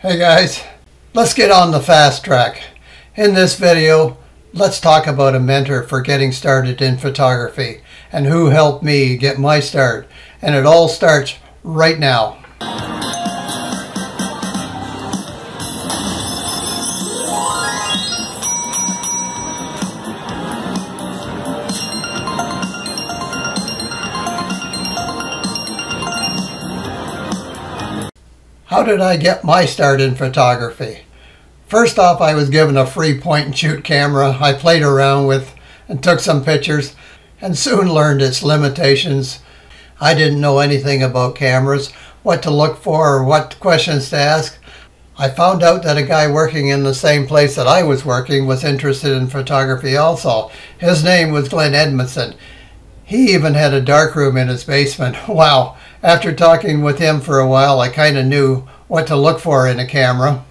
Hey guys, let's get on the fast track. In this video, let's talk about a mentor for getting started in photography and who helped me get my start. And it all starts right now. How did I get my start in photography? First off, I was given a free point and shoot camera I played around with and took some pictures and soon learned its limitations. I didn't know anything about cameras, what to look for or what questions to ask. I found out that a guy working in the same place that I was working was interested in photography also. His name was Glenn Edmondson. He even had a darkroom in his basement. Wow. After talking with him for a while, I kind of knew what to look for in a camera.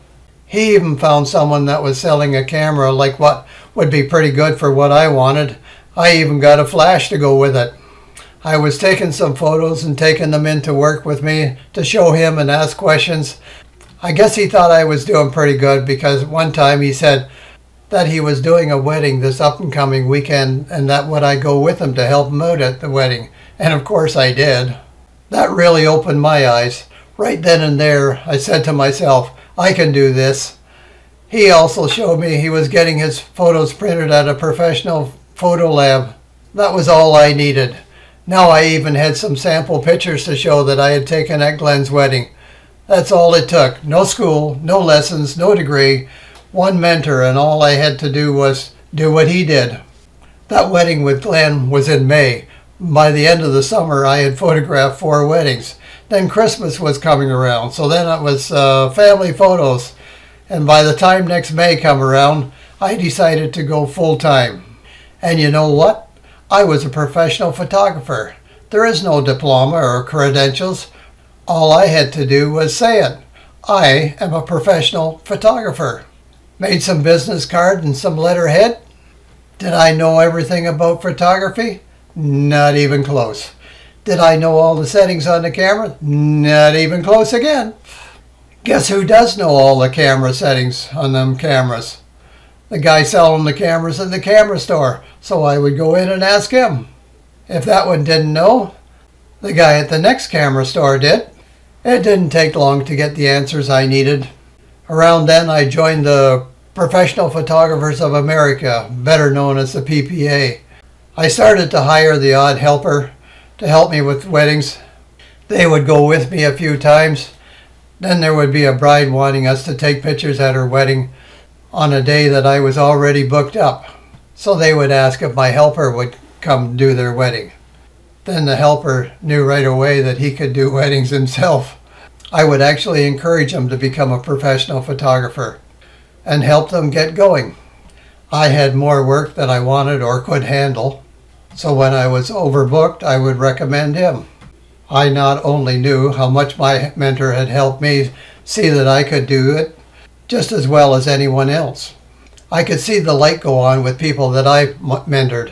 He even found someone that was selling a camera like what would be pretty good for what I wanted. I even got a flash to go with it. I was taking some photos and taking them in to work with me to show him and ask questions. I guess he thought I was doing pretty good because one time he said, that he was doing a wedding this up and coming weekend and that would I go with him to help him out at the wedding. And of course I did. That really opened my eyes. Right then and there, I said to myself, I can do this. He also showed me he was getting his photos printed at a professional photo lab. That was all I needed. Now I even had some sample pictures to show that I had taken at Glenn's wedding. That's all it took. No school, no lessons, no degree one mentor, and all I had to do was do what he did. That wedding with Glenn was in May. By the end of the summer, I had photographed four weddings. Then Christmas was coming around, so then it was uh, family photos. And by the time next May come around, I decided to go full time. And you know what? I was a professional photographer. There is no diploma or credentials. All I had to do was say it. I am a professional photographer. Made some business card and some letterhead. Did I know everything about photography? Not even close. Did I know all the settings on the camera? Not even close again. Guess who does know all the camera settings on them cameras? The guy selling the cameras in the camera store. So I would go in and ask him. If that one didn't know, the guy at the next camera store did. It didn't take long to get the answers I needed. Around then, I joined the Professional Photographers of America, better known as the PPA. I started to hire the odd helper to help me with weddings. They would go with me a few times. Then there would be a bride wanting us to take pictures at her wedding on a day that I was already booked up. So they would ask if my helper would come do their wedding. Then the helper knew right away that he could do weddings himself. I would actually encourage him to become a professional photographer and help them get going. I had more work than I wanted or could handle, so when I was overbooked, I would recommend him. I not only knew how much my mentor had helped me see that I could do it just as well as anyone else. I could see the light go on with people that I mentored.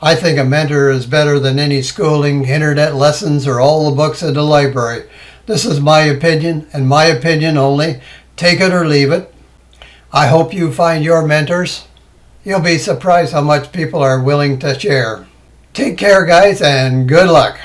I think a mentor is better than any schooling, internet lessons, or all the books in the library. This is my opinion and my opinion only. Take it or leave it. I hope you find your mentors. You'll be surprised how much people are willing to share. Take care, guys, and good luck.